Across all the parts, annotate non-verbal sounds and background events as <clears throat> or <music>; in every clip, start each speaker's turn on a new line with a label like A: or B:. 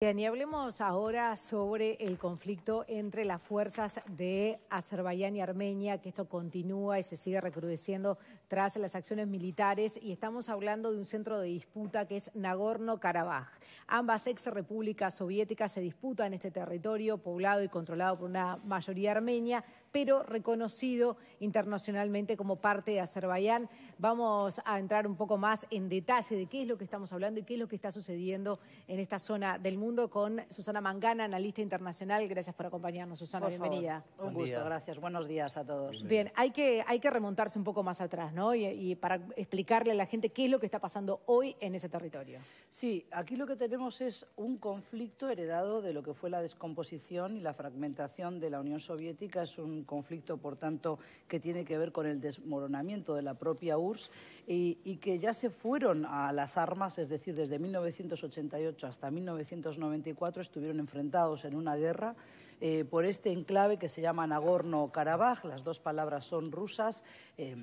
A: Bien, y hablemos ahora sobre el conflicto entre las fuerzas de Azerbaiyán y Armenia, que esto continúa y se sigue recrudeciendo tras las acciones militares. Y estamos hablando de un centro de disputa que es Nagorno-Karabaj. Ambas ex repúblicas soviéticas se disputan este territorio poblado y controlado por una mayoría armenia, pero reconocido internacionalmente como parte de Azerbaiyán. Vamos a entrar un poco más en detalle de qué es lo que estamos hablando y qué es lo que está sucediendo en esta zona del mundo con Susana Mangana, analista internacional. Gracias por acompañarnos, Susana. bienvenida.
B: Un gusto, gracias. Buenos días a todos.
A: Bien, hay que, hay que remontarse un poco más atrás, ¿no? Y, para explicarle a la gente qué es lo que está pasando hoy en ese territorio.
B: Sí, aquí lo que tenemos es un conflicto heredado de lo que fue la descomposición y la fragmentación de la Unión Soviética. Es un conflicto, por tanto, que tiene que ver con el desmoronamiento de la propia URSS y, que ya se fueron a las armas, es decir, desde 1988 hasta 1990 1994 estuvieron enfrentados en una guerra eh, por este enclave que se llama Nagorno-Karabaj. Las dos palabras son rusas. Eh,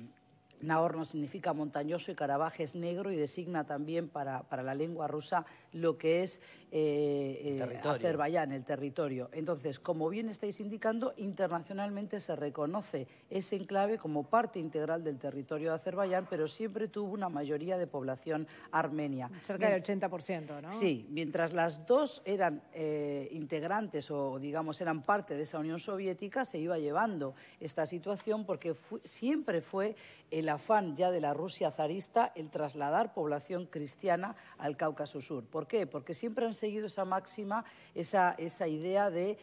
B: Nagorno significa montañoso y Karabaj es negro y designa también para, para la lengua rusa lo que es eh, eh Azerbaiyán, el territorio. Entonces, como bien estáis indicando, internacionalmente se reconoce ese enclave como parte integral del territorio de Azerbaiyán, pero siempre tuvo una mayoría de población armenia.
A: Cerca del 80%, ¿no?
B: Sí, mientras las dos eran eh, integrantes o, digamos, eran parte de esa Unión Soviética, se iba llevando esta situación porque siempre fue el afán ya de la Rusia zarista el trasladar población cristiana al Cáucaso Sur. ¿Por qué? Porque siempre han seguido esa máxima, esa, esa idea de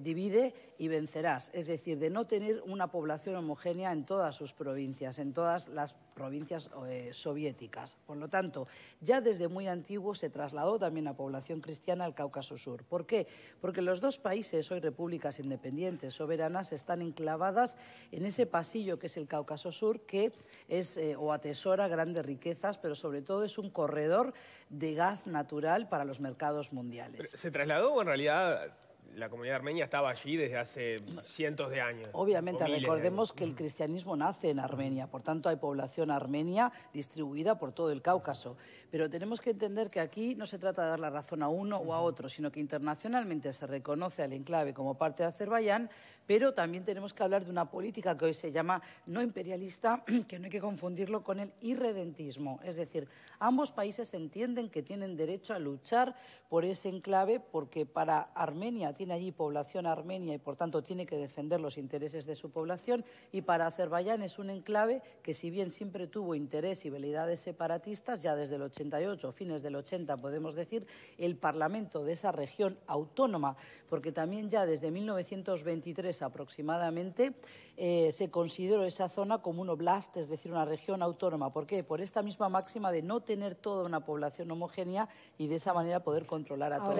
B: divide y vencerás, es decir, de no tener una población homogénea en todas sus provincias, en todas las provincias eh, soviéticas. Por lo tanto, ya desde muy antiguo se trasladó también la población cristiana al Cáucaso Sur. ¿Por qué? Porque los dos países, hoy repúblicas independientes, soberanas, están enclavadas en ese pasillo que es el Cáucaso Sur, que es eh, o atesora grandes riquezas, pero sobre todo es un corredor de gas natural para los mercados mundiales.
C: ¿Se trasladó en realidad la comunidad armenia estaba allí desde hace cientos de años.
B: Obviamente, recordemos que el cristianismo nace en Armenia, por tanto hay población armenia distribuida por todo el Cáucaso. Pero tenemos que entender que aquí no se trata de dar la razón a uno o a otro, sino que internacionalmente se reconoce al enclave como parte de Azerbaiyán, pero también tenemos que hablar de una política que hoy se llama no imperialista, <clears throat> que no hay que confundirlo con el irredentismo. Es decir, ambos países entienden que tienen derecho a luchar por ese enclave porque para Armenia tiene allí población armenia y por tanto tiene que defender los intereses de su población y para Azerbaiyán es un enclave que si bien siempre tuvo interés y veleidades separatistas, ya desde el 88, fines del 80 podemos decir, el Parlamento de esa región autónoma, porque también ya desde 1923 aproximadamente eh, se consideró esa zona como un oblast, es decir, una región autónoma. ¿Por qué? Por esta misma máxima de no tener toda una población homogénea y de esa manera poder controlar a todos.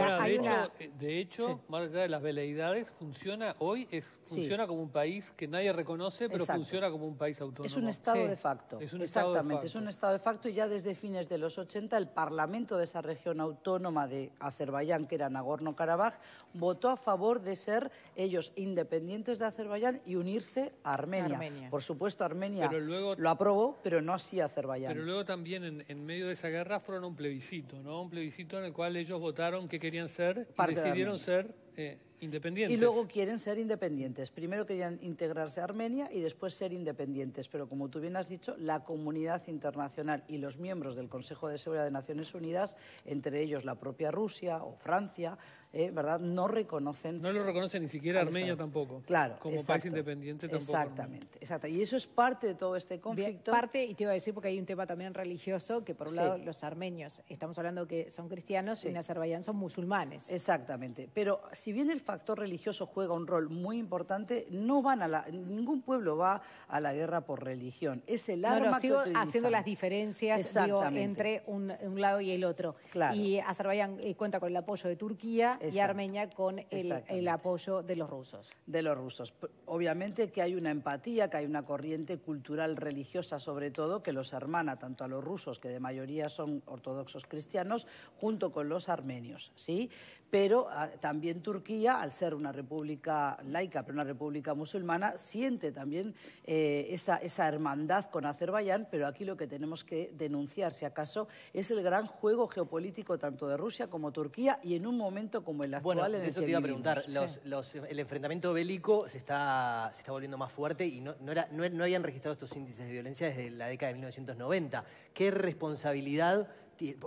D: de hecho, de las veleidades, funciona hoy, es, funciona como un país que nadie reconoce, pero funciona como un país autónomo.
B: Es un Estado de facto. Es un Exactamente, es un Estado de facto y ya desde fines de los 80 el Parlamento de esa región autónoma de Azerbaiyán, que era Nagorno-Karabaj, votó a favor de ser ellos independientes de Azerbaiyán y unirse a Armenia. Por supuesto, Armenia lo aprobó, pero no así Azerbaiyán.
D: Pero luego también en, medio de esa guerra fueron un plebiscito, ¿no? Un plebiscito en el cual ellos votaron que querían ser y decidieron ser eh, independientes.
B: Y luego quieren ser independientes. Primero querían integrarse a Armenia y después ser independientes. Pero como tú bien has dicho, la comunidad internacional y los miembros del Consejo de Seguridad de Naciones Unidas, entre ellos la propia Rusia o Francia, eh, ¿verdad? No reconocen.
D: No lo reconocen ni siquiera Armenia tampoco.
B: Claro.
D: Como país independiente tampoco.
B: Exactamente, exacto. Y eso es parte de todo este conflicto.
A: parte, y te iba a decir porque hay un tema también religioso, que por un lado los armenios, estamos hablando que son cristianos y en Azerbaiyán son musulmanes.
B: Exactamente. Pero si bien el factor religioso juega un rol muy importante, no van a la, ningún pueblo va a la guerra por religión. Es el arma
A: sigo haciendo las diferencias entre un, lado y el otro. Claro. Y Azerbaiyán eh, cuenta con el apoyo de Turquía y Armenia con el, apoyo de los rusos.
B: De los rusos. Obviamente que hay una empatía, que hay una corriente cultural religiosa sobre todo que los hermana tanto a los rusos, que de mayoría son ortodoxos cristianos, junto con los armenios, ¿sí? Pero ah, también Turquía, al ser una república laica, pero una república musulmana, siente también eh, esa, esa hermandad con Azerbaiyán, pero aquí lo que tenemos que denunciar, si acaso, es el gran juego geopolítico tanto de Rusia como Turquía y en un momento como el actual
E: bueno,
B: en el
E: eso
B: que
E: te iba a preguntar. Los, los, el enfrentamiento bélico se está, se está volviendo más fuerte y no, no, era, no, no habían registrado estos índices de violencia desde la década de 1990. ¿Qué responsabilidad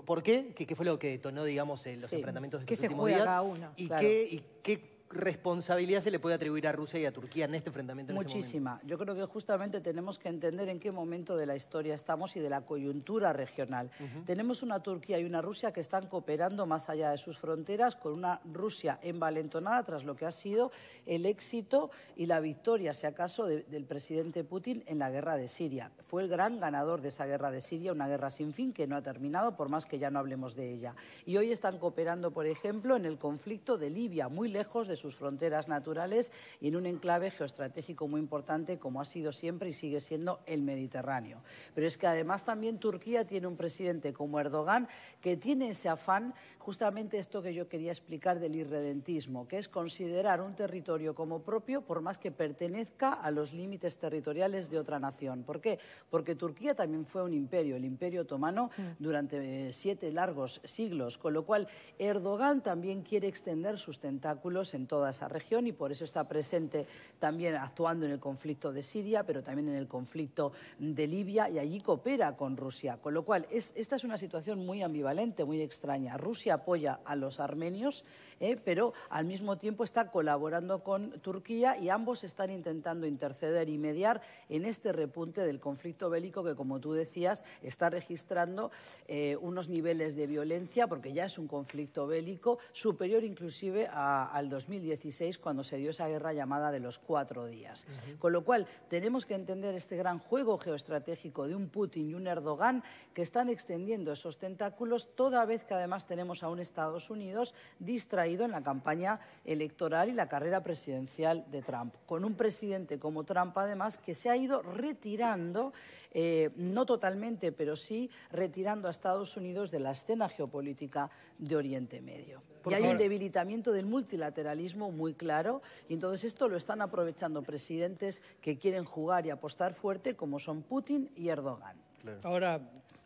E: ¿Por qué? ¿Qué, ¿Qué, fue lo que detonó, digamos, eh, los sí. enfrentamientos de estos
A: ¿Qué
E: últimos
A: se juega
E: días?
A: cada uno?
E: ¿Y,
B: Claro.
E: qué, y qué responsabilidad se le puede atribuir a Rusia y a Turquía en este enfrentamiento? en este
B: Muchísima. Yo creo que justamente tenemos que entender en qué momento de la historia estamos y de la coyuntura regional. Tenemos una Turquía y una Rusia que están cooperando más allá de sus fronteras, con una Rusia envalentonada tras lo que ha sido el éxito y la victoria, si acaso, de- del presidente Putin en la guerra de Siria. Fue el gran ganador de esa guerra de Siria, una guerra sin fin que no ha terminado, por más que ya no hablemos de ella. Y hoy están cooperando, por ejemplo, en el conflicto de Libia, muy lejos de sus fronteras naturales y en un enclave geoestratégico muy importante como ha sido siempre y sigue siendo el Mediterráneo. Pero es que además también Turquía tiene un presidente como Erdogan que tiene ese afán, justamente esto que yo quería explicar del irredentismo, que es considerar un territorio como propio por más que pertenezca a los límites territoriales de otra nación. ¿Por qué? Porque Turquía también fue un imperio, el imperio otomano, durante eh, siete largos siglos, con lo cual Erdogan también quiere extender sus tentáculos en toda esa región y por eso está presente también actuando en el conflicto de Siria, pero también en el conflicto de Libia y allí coopera con Rusia. Con lo cual, es- esta es una situación muy ambivalente, muy extraña. Rusia apoya a los armenios, eh, pero al mismo tiempo está colaborando con Turquía y ambos están intentando interceder y mediar en este repunte del conflicto bélico que, como tú decías, está registrando eh, unos niveles de violencia, porque ya es un conflicto bélico superior inclusive a- al 2016, cuando se dio esa guerra llamada de los cuatro días. Con lo cual, tenemos que entender este gran juego geoestratégico de un Putin y un Erdogan que están extendiendo esos tentáculos, toda vez que además tenemos a un Estados Unidos distraído en la campaña electoral y la carrera presidencial de Trump, con un presidente como Trump, además, que se ha ido retirando, eh, no totalmente, pero sí retirando a Estados Unidos de la escena geopolítica de Oriente Medio.
D: Por
B: y hay un debilitamiento del multilateralismo muy claro, y entonces esto lo están aprovechando presidentes que quieren jugar y apostar fuerte, como son Putin y Erdogan.
D: Ahora,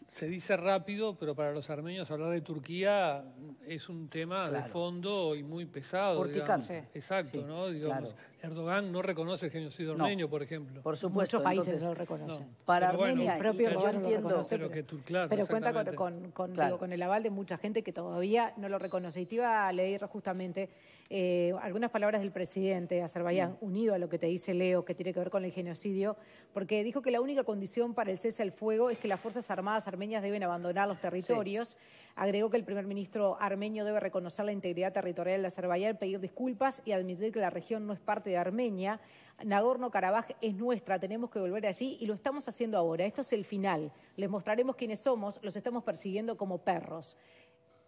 D: se dice rápido, pero para los armenios hablar de Turquía es un tema de
B: Claro.
D: fondo y muy pesado. digamos. Exacto,
B: Sí,
D: ¿no? Digamos,
B: claro.
D: Erdogan no reconoce el genocidio
B: No.
D: armenio, por ejemplo.
B: Por supuesto.
A: Muchos países
B: entonces,
A: no lo reconocen.
D: No.
B: Para
D: Pero bueno,
B: Armenia,
A: El propio
B: yo
A: Erdogan no lo
B: entiendo,
A: reconoce,
D: Pero que tú- claro,
A: pero cuenta con, con- con-
B: Claro.
A: digo, con el aval de mucha gente que todavía no lo reconoce. Y te iba a leer justamente eh, algunas palabras del presidente de Azerbaiyán,
B: Mm.
A: unido a lo que te dice Leo, que tiene que ver con el genocidio, porque dijo que la única condición para el cese al fuego es que las Fuerzas Armadas armenias deben abandonar los territorios. Agregó que el primer ministro armenio debe reconocer la integridad territorial de Azerbaiyán, pedir disculpas y admitir que la región no es parte de Armenia. Nagorno-Karabaj es nuestra, tenemos que volver allí y lo estamos haciendo ahora. Esto es el final. Les mostraremos quiénes somos, los estamos persiguiendo como perros.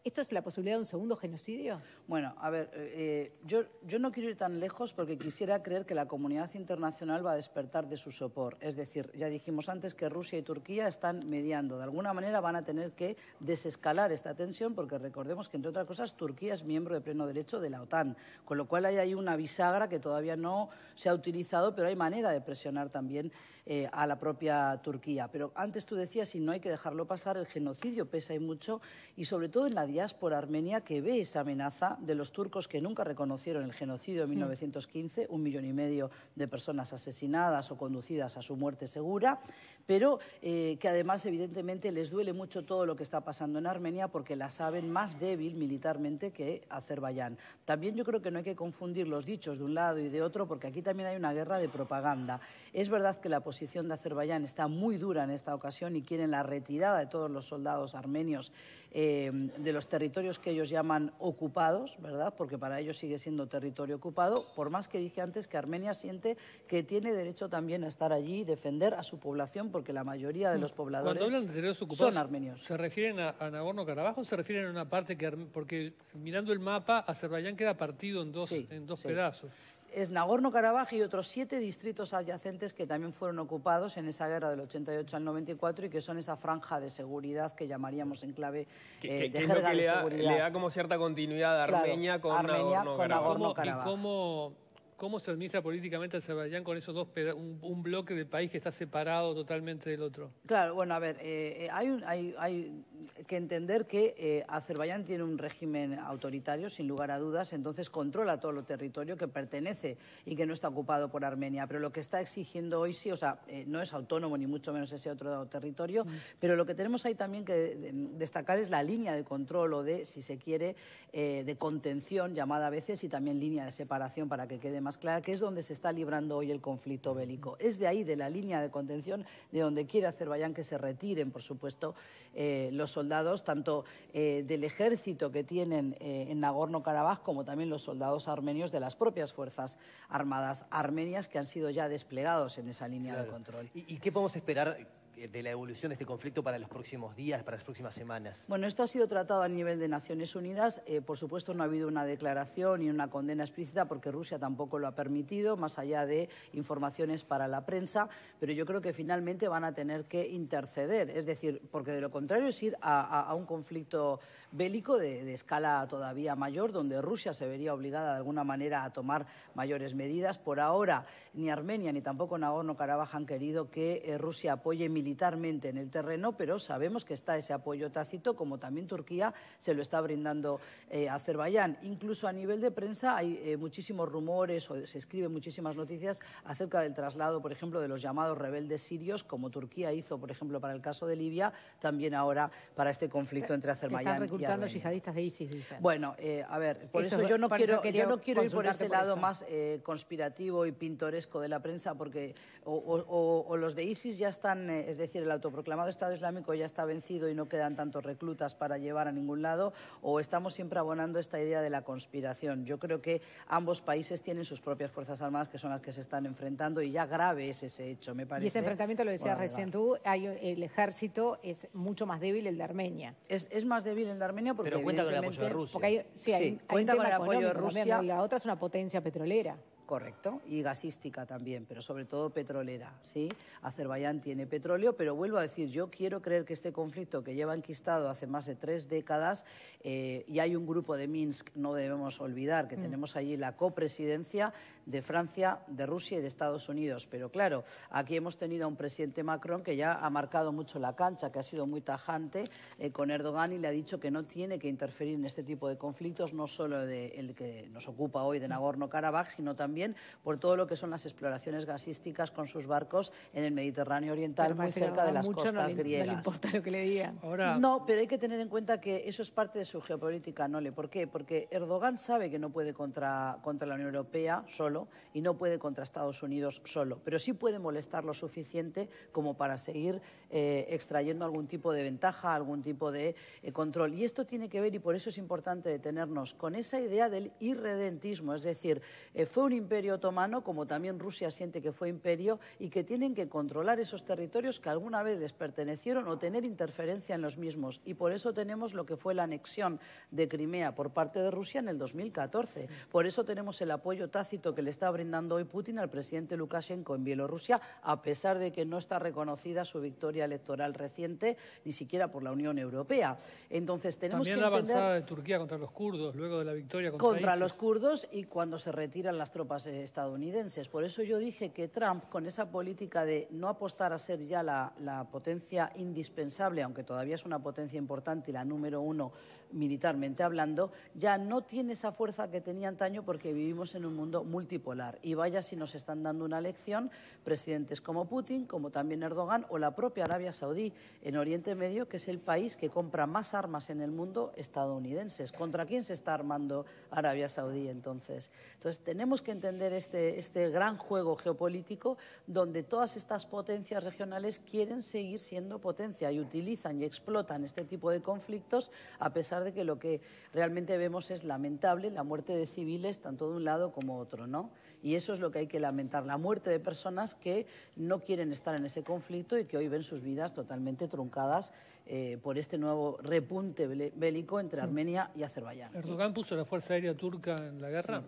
A: ¿Esto es la posibilidad de un segundo genocidio?
B: Bueno, a ver, eh, yo, yo no quiero ir tan lejos porque quisiera creer que la comunidad internacional va a despertar de su sopor. Es decir, ya dijimos antes que Rusia y Turquía están mediando. De alguna manera van a tener que desescalar esta tensión porque recordemos que, entre otras cosas, Turquía es miembro de pleno derecho de la OTAN. Con lo cual hay ahí una bisagra que todavía no se ha utilizado, pero hay manera de presionar también eh, a la propia Turquía. Pero antes tú decías, y no hay que dejarlo pasar, el genocidio pesa y mucho, y sobre todo en la diáspora armenia que ve esa amenaza de los turcos que nunca reconocieron el genocidio de 1915, un millón y medio de personas asesinadas o conducidas a su muerte segura, pero eh, que además evidentemente les duele mucho todo lo que está pasando en Armenia porque la saben más débil militarmente que Azerbaiyán. También yo creo que no hay que confundir los dichos de un lado y de otro porque aquí también hay una guerra de propaganda. Es verdad que la posición de Azerbaiyán está muy dura en esta ocasión y quieren la retirada de todos los soldados armenios eh, de los territorios que ellos llaman ocupados, ¿verdad? Porque para ellos sigue siendo territorio ocupado, por más que dije antes que Armenia siente que tiene derecho también a estar allí y defender a su población, porque la mayoría de los pobladores
D: Cuando hablan de territorios ocupados,
B: son armenios.
D: ¿se refieren a, a Nagorno-Karabaj o se refieren a una parte que, porque mirando el mapa, Azerbaiyán queda partido en dos,
B: Sí,
D: en dos
B: sí.
D: pedazos?
B: Es Nagorno-Karabaj y otros siete distritos adyacentes que también fueron ocupados en esa guerra del 88 al 94 y que son esa franja de seguridad que llamaríamos en clave eh, de jerga
C: que
B: de
C: le da,
B: seguridad.
C: le da como cierta continuidad a
B: Claro,
C: Armenia con
B: Armenia
C: Nagorno-Karabaj.
B: Nagorno-
D: ¿Cómo,
B: Karabaj.
D: ¿Y cómo, cómo se administra políticamente Azerbaiyán con esos dos un, un bloque de país que está separado totalmente del otro?
B: Claro, bueno, a ver, eh, eh, hay, un- hay, hay que entender que eh, Azerbaiyán tiene un régimen autoritario, sin lugar a dudas, entonces controla todo el territorio que pertenece y que no está ocupado por Armenia. Pero lo que está exigiendo hoy sí, o sea, eh, no es autónomo ni mucho menos ese otro territorio, pero lo que tenemos ahí también que de- destacar es la línea de control o de, si se quiere, eh, de contención, llamada a veces, y también línea de separación para que quede más clara, que es donde se está librando hoy el conflicto bélico. Es de ahí, de la línea de contención, de donde quiere Azerbaiyán que se retiren, por supuesto, eh, los soldados, tanto eh, del ejército que tienen eh, en Nagorno-Karabaj, como también los soldados armenios de las propias fuerzas armadas armenias que han sido ya desplegados en esa línea de control.
E: ¿Y, y qué podemos esperar de la evolución de este conflicto para los próximos días, para las próximas semanas?
B: Bueno, esto ha sido tratado a nivel de Naciones Unidas. Eh, por supuesto, no ha habido una declaración y una condena explícita porque Rusia tampoco lo ha permitido, más allá de informaciones para la prensa. Pero yo creo que finalmente van a tener que interceder. Es decir, porque de lo contrario es ir a, a- a un conflicto bélico de, de escala todavía mayor, donde Rusia se vería obligada de alguna manera a tomar mayores medidas. Por ahora, ni Armenia ni tampoco Nagorno-Karabaj han querido que eh, Rusia apoye militarmente en el terreno, pero sabemos que está ese apoyo tácito, como también Turquía se lo está brindando eh, a Azerbaiyán. Incluso a nivel de prensa hay eh, muchísimos rumores o se escriben muchísimas noticias acerca del traslado, por ejemplo, de los llamados rebeldes sirios, como Turquía hizo, por ejemplo, para el caso de Libia, también ahora para este conflicto entre Azerbaiyán
A: Están
B: y
A: reclutando
B: Armenia.
A: yihadistas de ISIS, dicen.
B: Bueno, eh, a ver, por
A: Eso
B: eso,
A: es-
B: yo no quiero,
A: quería
B: yo no quiero ir por ese
A: por
B: lado
A: eso.
B: más eh, conspirativo y pintoresco de la prensa, porque o, o- o- o los de ISIS ya están, eh, es decir, el autoproclamado Estado Islámico ya está vencido y no quedan tantos reclutas para llevar a ningún lado, o estamos siempre abonando esta idea de la conspiración. Yo creo que ambos países tienen sus propias fuerzas armadas que son las que se están enfrentando y ya grave es ese hecho, me parece.
A: Y ese enfrentamiento, lo decías recién tú, hay, el ejército es mucho más débil el de Armenia.
B: Es, es más débil el de Armenia porque
E: Pero cuenta con el apoyo de Rusia.
A: Hay, sí, hay,
B: Sí,
A: hay un
B: cuenta con el apoyo de Rusia.
A: La otra es una potencia petrolera.
B: Correcto, y gasística también, pero sobre todo petrolera, ¿sí? Azerbaiyán tiene petróleo, pero vuelvo a decir, yo quiero creer que este conflicto que lleva enquistado hace más de tres décadas, eh, y hay un grupo de Minsk, no debemos olvidar que tenemos allí la copresidencia de Francia, de Rusia y de Estados Unidos. Pero claro, aquí hemos tenido a un presidente Macron que ya ha marcado mucho la cancha, que ha sido muy tajante eh, con Erdogan y le ha dicho que no tiene que interferir en este tipo de conflictos, no solo de el que nos ocupa hoy de Nagorno-Karabaj, sino también por todo lo que son las exploraciones gasísticas con sus barcos en el Mediterráneo Oriental,
A: Pero
B: muy cerca de las
A: mucho
B: costas
A: no le,
B: griegas.
A: No le importa lo que le digan.
D: Ahora,
B: No, pero hay que tener en cuenta que eso es parte de su geopolítica, Nole. ¿Por qué? Porque Erdogan sabe que no puede contra, contra la Unión Europea solo y no puede contra Estados Unidos solo, pero sí puede molestar lo suficiente como para seguir eh, extrayendo algún tipo de ventaja, algún tipo de eh, control. Y esto tiene que ver, y por eso es importante detenernos, con esa idea del irredentismo, es decir, eh, fue un imperio otomano, como también Rusia siente que fue imperio, y que tienen que controlar esos territorios que alguna vez les pertenecieron o tener interferencia en los mismos. Y por eso tenemos lo que fue la anexión de Crimea por parte de Rusia en el 2014. Por eso tenemos el apoyo tácito que le está brindando hoy Putin al presidente Lukashenko en Bielorrusia, a pesar de que no está reconocida su victoria electoral reciente, ni siquiera por la Unión Europea. Entonces tenemos
D: también
B: que
D: la
B: entender
D: avanzada de Turquía contra los kurdos, luego de la victoria contra,
B: contra
D: ISIS.
B: los kurdos y cuando se retiran las tropas eh, estadounidenses. Por eso yo dije que Trump, con esa política de no apostar a ser ya la, la potencia indispensable, aunque todavía es una potencia importante y la número uno militarmente hablando, ya no tiene esa fuerza que tenía antaño porque vivimos en un mundo multipolar. Y vaya si nos están dando una lección presidentes como Putin, como también Erdogan o la propia Arabia Saudí en Oriente Medio, que es el país que compra más armas en el mundo estadounidenses. ¿Contra quién se está armando Arabia Saudí entonces? Entonces tenemos que entender este, este gran juego geopolítico donde todas estas potencias regionales quieren seguir siendo potencia y utilizan y explotan este tipo de conflictos a pesar de que lo que realmente vemos es lamentable la muerte de civiles tanto de un lado como otro, ¿no? Y eso es lo que hay que lamentar, la muerte de personas que no quieren estar en ese conflicto y que hoy ven sus vidas totalmente truncadas eh, por este nuevo repunte bélico entre Armenia y Azerbaiyán.
D: ¿Erdogan puso la Fuerza Aérea Turca en la guerra?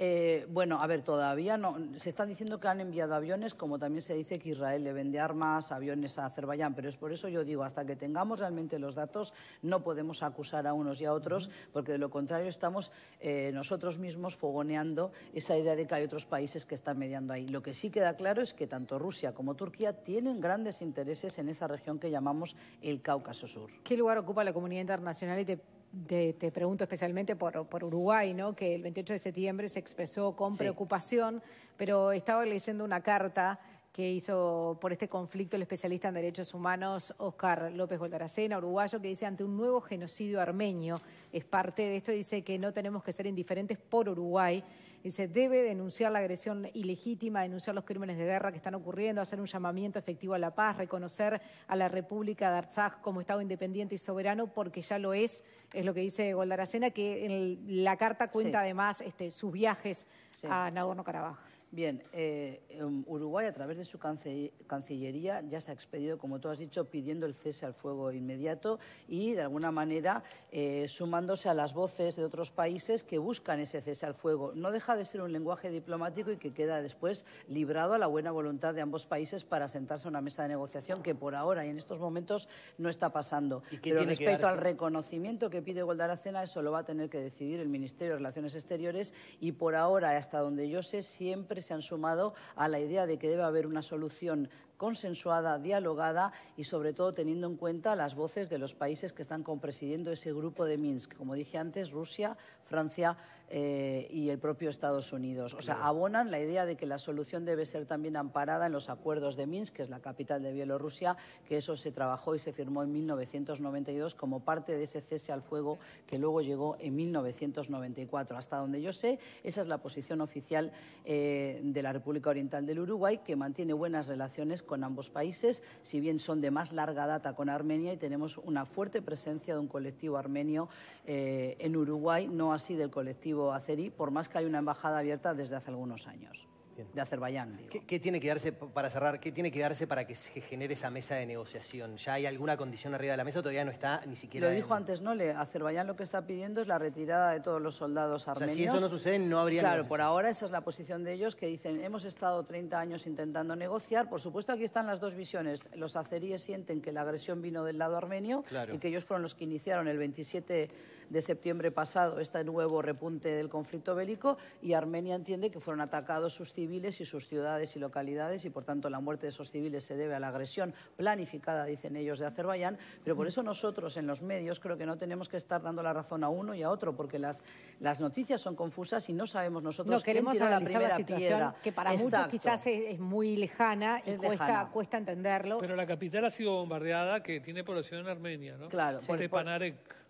B: Eh, bueno, a ver, todavía no. Se están diciendo que han enviado aviones, como también se dice que Israel le vende armas, aviones a Azerbaiyán, pero es por eso yo digo, hasta que tengamos realmente los datos, no podemos acusar a unos y a otros, porque de lo contrario estamos eh, nosotros mismos fogoneando esa idea de que hay otros países que están mediando ahí. Lo que sí queda claro es que tanto Rusia como Turquía tienen grandes intereses en esa región que llamamos el Cáucaso Sur.
A: ¿Qué lugar ocupa la comunidad internacional y te te pregunto especialmente por, por, Uruguay, ¿no? que el 28 de septiembre se expresó con preocupación, pero estaba leyendo una carta que hizo por este conflicto el especialista en derechos humanos Oscar López Goldaracena, uruguayo, que dice ante un nuevo genocidio armenio, es parte de esto, dice que no tenemos que ser indiferentes por Uruguay Dice, debe denunciar la agresión ilegítima, denunciar los crímenes de guerra que están ocurriendo, hacer un llamamiento efectivo a la paz, reconocer a la República de Artsaj como Estado independiente y soberano, porque ya lo es, es lo que dice Goldaracena, que en la carta cuenta además este, sus viajes a Nagorno-Karabaj.
B: Bien, eh, Uruguay a través de su Cancillería ya se ha expedido, como tú has dicho, pidiendo el cese al fuego inmediato y, de alguna manera, eh, sumándose a las voces de otros países que buscan ese cese al fuego. No deja de ser un lenguaje diplomático y que queda después librado a la buena voluntad de ambos países para sentarse a una mesa de negociación que por ahora y en estos momentos no está pasando. Pero respecto al reconocimiento que pide Goldaracena, eso lo va a tener que decidir el Ministerio de Relaciones Exteriores y por ahora, hasta donde yo sé, siempre se han sumado a la idea de que debe haber una solución consensuada, dialogada y, sobre todo, teniendo en cuenta las voces de los países que están compresidiendo ese grupo de Minsk, como dije antes, Rusia, Francia, eh, y el propio Estados Unidos. O sea, abonan la idea de que la solución debe ser también amparada en los acuerdos de Minsk, que es la capital de Bielorrusia, que eso se trabajó y se firmó en 1992 como parte de ese cese al fuego que luego llegó en 1994. Hasta donde yo sé, esa es la posición oficial eh, de la República Oriental del Uruguay, que mantiene buenas relaciones con ambos países, si bien son de más larga data con Armenia y tenemos una fuerte presencia de un colectivo armenio eh, en Uruguay, no así del colectivo azerí, por más que hay una embajada abierta desde hace algunos años de Azerbaiyán.
E: ¿Qué, tiene que darse, para cerrar, qué tiene que darse para que se genere esa mesa de negociación? ¿Ya hay alguna condición arriba de la mesa o todavía no está ni siquiera?
B: Lo dijo antes, ¿no? Le, Azerbaiyán lo que está pidiendo es la retirada de todos los soldados armenios.
E: si eso no sucede, no habría
B: Claro, por ahora esa es la posición de ellos que dicen, hemos estado 30 años intentando negociar. Por supuesto, aquí están las dos visiones. Los azeríes sienten que la agresión vino del lado armenio y que ellos fueron los que iniciaron el 27 de septiembre pasado este nuevo repunte del conflicto bélico y Armenia entiende que fueron atacados sus civiles y sus ciudades y localidades y por tanto la muerte de esos civiles se debe a la agresión planificada, dicen ellos, de Azerbaiyán. Pero por eso nosotros en los medios creo que no tenemos que estar dando la razón a uno y a otro porque las, las noticias son confusas y no sabemos nosotros
A: no, queremos quién la primera situación que para muchos quizás es, muy lejana y cuesta, cuesta entenderlo.
D: Pero la capital ha sido bombardeada que tiene población en Armenia, ¿no?
B: Claro.
D: Por.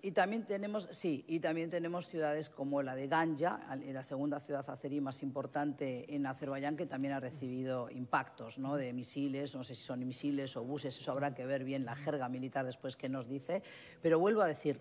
B: Y también tenemos, sí, y también tenemos ciudades como la de Ganja, la segunda ciudad azerí más importante en Azerbaiyán, que también ha recibido impactos ¿no? de misiles, no sé si son misiles o buses, eso habrá que ver bien la jerga militar después que nos dice. Pero vuelvo a decir,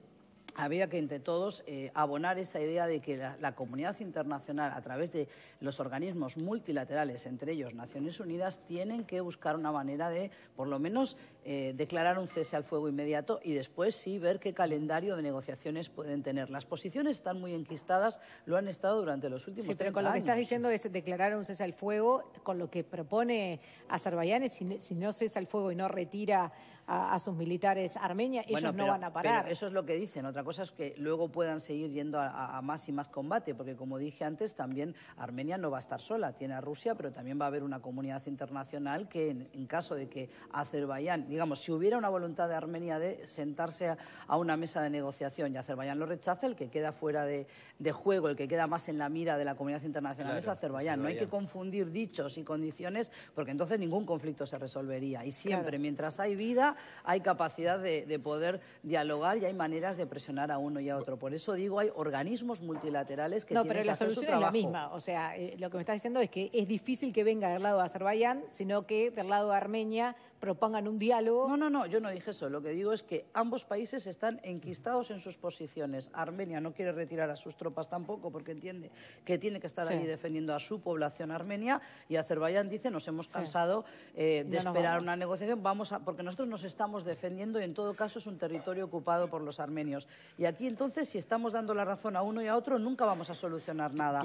B: había que entre todos eh, abonar esa idea de que la, comunidad internacional, a través de los organismos multilaterales, entre ellos Naciones Unidas, tienen que buscar una manera de, por lo menos, eh, declarar un cese al fuego inmediato y después sí ver qué calendario de negociaciones pueden tener. Las posiciones están muy enquistadas, lo han estado durante los últimos sí,
A: pero con lo que estás diciendo es declarar un cese al fuego, con lo que propone Azerbaiyán, si, si no cesa el fuego y no retira a, sus militares armenios, ellos no van a parar.
B: eso es lo que dicen. Otra cosa es que luego puedan seguir yendo a, más y más combate, porque como dije antes, también Armenia no va a estar sola. Tiene a Rusia, pero también va a haber una comunidad internacional que, en, caso de que Azerbaiyán, digamos, si hubiera una voluntad de Armenia de sentarse a, una mesa de negociación y Azerbaiyán lo rechaza, el que queda fuera de, juego, el que queda más en la mira de la comunidad internacional es Azerbaiyán. No hay que confundir dichos y condiciones, porque entonces ningún conflicto se resolvería. Y siempre, mientras hay vida, hay capacidad de, poder dialogar y hay maneras de presionar a uno y a otro. Por eso digo, hay organismos multilaterales que
A: no,
B: tienen
A: pero la solución es la misma. O sea, eh, lo que me estás diciendo es que es difícil que venga del lado de Azerbaiyán, sino que del lado de Armenia propongan un diálogo.
B: No, no, no, yo no dije eso. Lo que digo es que ambos países están enquistados en sus posiciones. Armenia no quiere retirar a sus tropas tampoco porque entiende que tiene que estar allí defendiendo a su población armenia y Azerbaiyán dice nos hemos cansado eh, de esperar una negociación, vamos a, porque nosotros nos estamos defendiendo y en todo caso es un territorio ocupado por los armenios. Y aquí entonces si estamos dando la razón a uno y a otro nunca vamos a solucionar nada.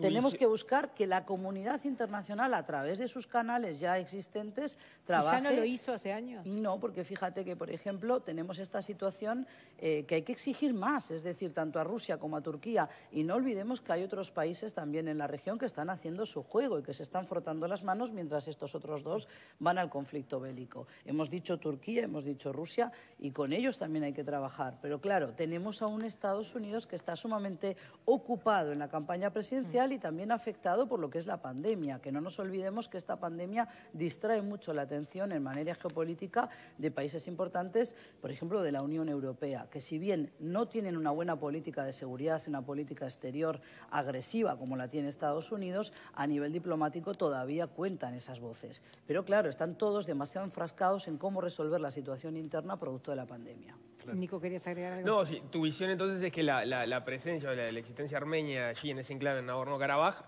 B: Tenemos que buscar que la comunidad internacional, a través de sus canales ya existentes, trabaje.
A: ¿Y ya no lo hizo hace años?
B: No, porque fíjate que, por ejemplo, tenemos esta situación eh, que hay que exigir más, es decir, tanto a Rusia como a Turquía. Y no olvidemos que hay otros países también en la región que están haciendo su juego y que se están frotando las manos mientras estos otros dos van al conflicto bélico. Hemos dicho Turquía, hemos dicho Rusia, y con ellos también hay que trabajar. Pero claro, tenemos a un Estados Unidos que está sumamente ocupado en la campaña presidencial y también afectado por lo que es la pandemia. Que no nos olvidemos que esta pandemia distrae mucho la atención en manera geopolítica de países importantes, por ejemplo, de la Unión Europea, que si bien no tienen una buena política de seguridad, una política exterior agresiva como la tiene Estados Unidos, a nivel diplomático todavía cuentan esas voces. Pero claro, están todos demasiado enfrascados en cómo resolver la situación interna producto de la pandemia.
A: Nico, ¿querías agregar algo?
C: No, sí, tu visión entonces es que la, la, presencia o la, la, existencia armenia allí en ese enclave en Nagorno-Karabaj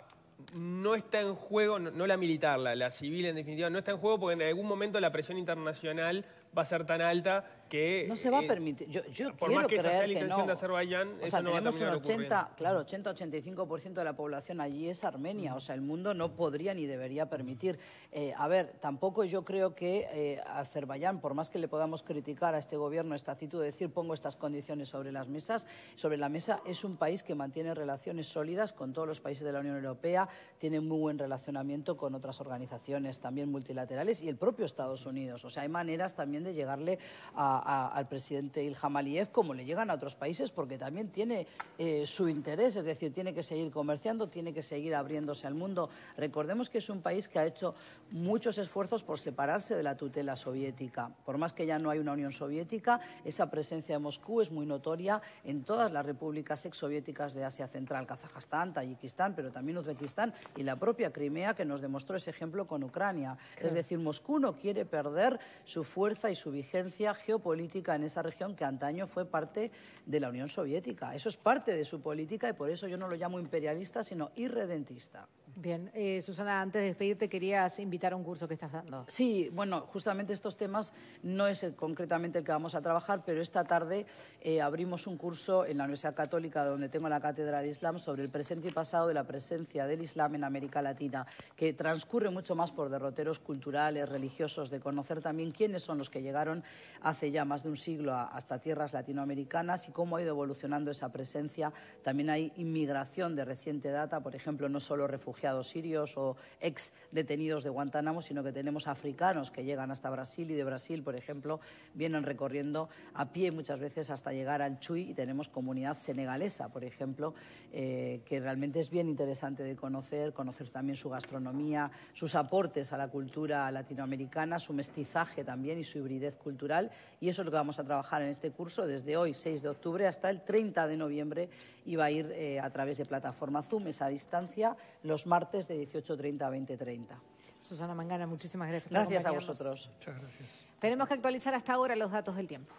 C: no está en juego, no, la militar, la, la, civil en definitiva, no está en juego porque en algún momento la presión internacional va a ser tan alta que...
B: No se va a eh, permitir. Yo, yo
C: por
B: quiero
C: más que
B: creer
C: esa sea la
B: intención
C: no. de Azerbaiyán,
B: o sea, tenemos un 80, claro, 80-85% de la población allí es armenia. O sea, el mundo no podría ni debería permitir. Eh, a ver, tampoco yo creo que eh, Azerbaiyán, por más que le podamos criticar a este gobierno esta actitud de decir pongo estas condiciones sobre las mesas, sobre la mesa, es un país que mantiene relaciones sólidas con todos los países de la Unión Europea, tiene muy buen relacionamiento con otras organizaciones también multilaterales y el propio Estados Unidos. O sea, hay maneras también de llegarle al presidente Ilham Aliyev como le llegan a otros países porque también tiene eh, su interés, es decir, tiene que seguir comerciando, tiene que seguir abriéndose al mundo. Recordemos que es un país que ha hecho muchos esfuerzos por separarse de la tutela soviética. Por más que ya no hay una Unión Soviética, esa presencia de Moscú es muy notoria en todas las repúblicas exsoviéticas de Asia Central, Kazajstán, Tayikistán, pero también Uzbekistán y la propia Crimea que nos demostró ese ejemplo con Ucrania. Es decir, Moscú no quiere perder su fuerza y su vigencia geopolítica en esa región que antaño fue parte de la Unión Soviética. Eso es parte de su política y por eso yo no lo llamo imperialista, sino irredentista.
A: Bien, eh, Susana, antes de despedirte querías invitar a un curso que estás dando.
B: Sí, bueno, justamente estos temas no es concretamente el que vamos a trabajar, pero esta tarde eh, abrimos un curso en la Universidad Católica, donde tengo la cátedra de Islam, sobre el presente y pasado de la presencia del Islam en América Latina, que transcurre mucho más por derroteros culturales, religiosos, de conocer también quiénes son los que llegaron hace ya más de un siglo hasta tierras latinoamericanas y cómo ha ido evolucionando esa presencia. También hay inmigración de reciente data, por ejemplo, no solo refugiados, sirios o ex detenidos de Guantánamo, sino que tenemos africanos que llegan hasta Brasil y de Brasil, por ejemplo, vienen recorriendo a pie muchas veces hasta llegar al Chuy y tenemos comunidad senegalesa, por ejemplo, eh, que realmente es bien interesante de conocer, conocer también su gastronomía, sus aportes a la cultura latinoamericana, su mestizaje también y su hibridez cultural. Y eso es lo que vamos a trabajar en este curso desde hoy, 6 de octubre, hasta el 30 de noviembre y va a ir eh, a través de plataforma Zoom, esa distancia, los martes de 18.30 a 20.30.
A: Susana Mangana, muchísimas gracias.
B: Gracias a vosotros.
D: Muchas gracias.
A: Tenemos que actualizar hasta ahora los datos del tiempo.